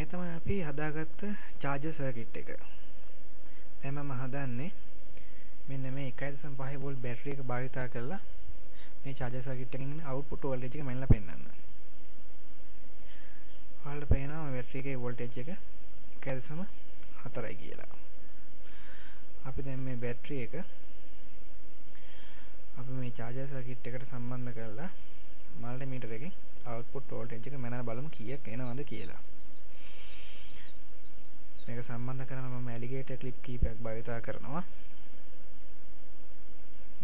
මේ තමයි අපි හදාගත්ත චාර්ජර් සර්කිට් එක. දැන් මම හදන්නේ මෙන්න මේ 1.5 වෝල්ට් බැටරි එක භාවිතා කරලා මේ චාර්ජර් සර්කිට් එකකින් අවුට්පුට් වෝල්ටේජ් එක මැනලා පෙන්නන්න. ඔයාලට පේනවා මේ බැටරි එකේ වෝල්ටේජ් එක 1.4යි කියලා. අපි දැන් මේ බැටරි එක අපි මේ චාර්ජර් සර්කිට් එකට සම්බන්ධ කරලා මල්ටිමීටර් එකෙන් අවුට්පුට් වෝල්ටේජ් එක මැනලා බලමු කීයක් එනවද කියලා. මේක සම්බන්ධ කරන මම ඇලිගේටර් ක්ලිප් කීපයක් භාවිතා කරනවා.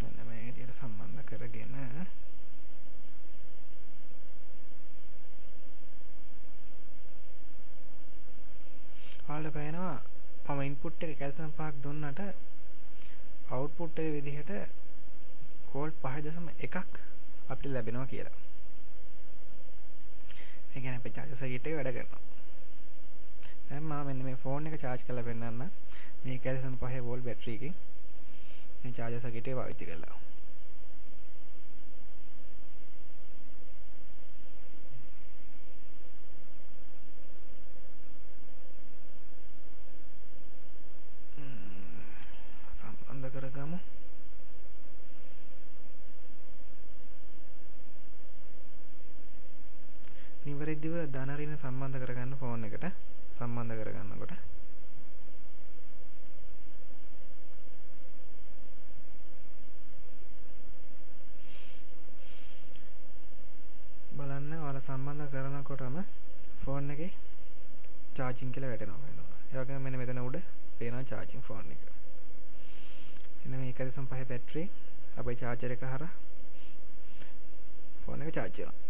මෙන්න මේ විදිහට සම්බන්ධ කරගෙන ඔයාලට පේනවා මම ඉන්පුට් එක කැල්සියම් පහක් දුන්නට අවුට්පුට් එක විදිහට වෝල්ට් 5.1ක් අපිට ලැබෙනවා කියලා. ඒ කියන්නේ අපේ චාර්ජර් සර්කිට් එක වැඩ කරනවා. දැන් මම මෙන්න මේ ෆෝන් එක charge කරලා පෙන්නන්න. මේ 1.5 වෝල්ට් බැටරි එකකින් මේ චාර්ජර් සර්කිට් එක පාවිච්චි කළා. සම්බන්ධ කරගමු. නිවැරදිව ධන ඍණ සම්බන්ධ කරගන්න ෆෝන් එකට සම්බන්ධ කරගන්නකොට බලන්න ඔයාලා සම්බන්ධ කරනකොටම ෆෝන් එකේ චාර්ජින් කියලා වැටෙනවා වෙනවා. ඒ වගේම මෙන්න මෙතන උඩ පේනවා චාර්ජින් ෆෝන් එක. එන්න මේ 1.5 බැටරි අපේ චාර්ජර් එක හරහා ෆෝන් එක charge වෙනවා.